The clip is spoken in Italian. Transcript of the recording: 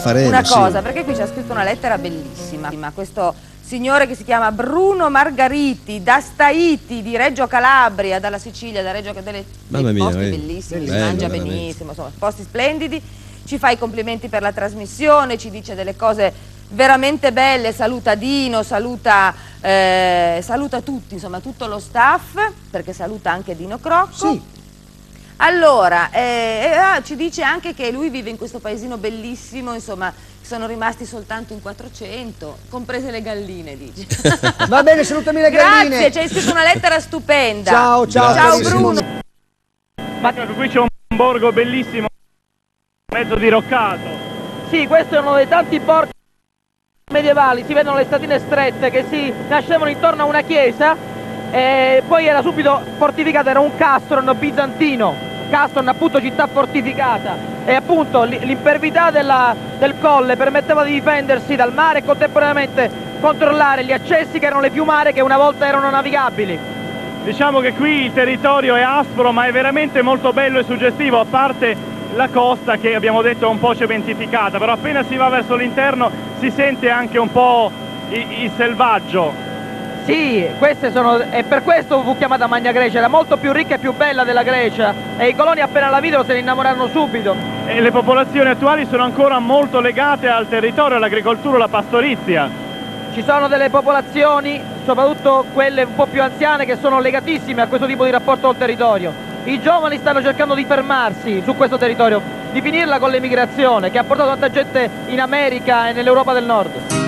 Raffaele, Una sì. cosa, perché qui c'è scritto una lettera bellissima. Ma questo signore che si chiama Bruno Margariti da Staiti di Reggio Calabria, dalla Sicilia, da Reggio Calabria, Mamma dei mia, posti eh. bellissimi, si mangia veramente. benissimo, insomma, posti splendidi. Ci fa i complimenti per la trasmissione, ci dice delle cose veramente belle, saluta Dino, saluta, eh, saluta tutti, insomma tutto lo staff, perché saluta anche Dino Crocco. Sì. Allora, eh, eh, ah, ci dice anche che lui vive in questo paesino bellissimo, insomma, sono rimasti soltanto in 400, comprese le galline, dice. Va bene, salutami le galline. Grazie, ci hai scritto una lettera stupenda. Ciao, ciao, Ciao. Bruno. Ma qui c'è un borgo bellissimo, mezzo diroccato. Sì, questo è uno dei tanti borghi medievali, si vedono le statine strette che si nascevano intorno a una chiesa e poi era subito fortificata, era un castron bizantino, castron appunto città fortificata e appunto l'impervità del colle permetteva di difendersi dal mare e contemporaneamente controllare gli accessi che erano le più mare che una volta erano navigabili. Diciamo che qui il territorio è aspro ma è veramente molto bello e suggestivo, a parte la costa che abbiamo detto è un po' cementificata, però appena si va verso l'interno si sente anche un po' il selvaggio. Sì, queste sono, e per questo fu chiamata Magna Grecia, era molto più ricca e più bella della Grecia e i coloni appena la videro se ne innamorarono subito. E le popolazioni attuali sono ancora molto legate al territorio, all'agricoltura, alla pastorizia. Ci sono delle popolazioni, soprattutto quelle un po' più anziane, che sono legatissime a questo tipo di rapporto col territorio. I giovani stanno cercando di fermarsi su questo territorio, di finirla con l'emigrazione che ha portato tanta gente in America e nell'Europa del Nord.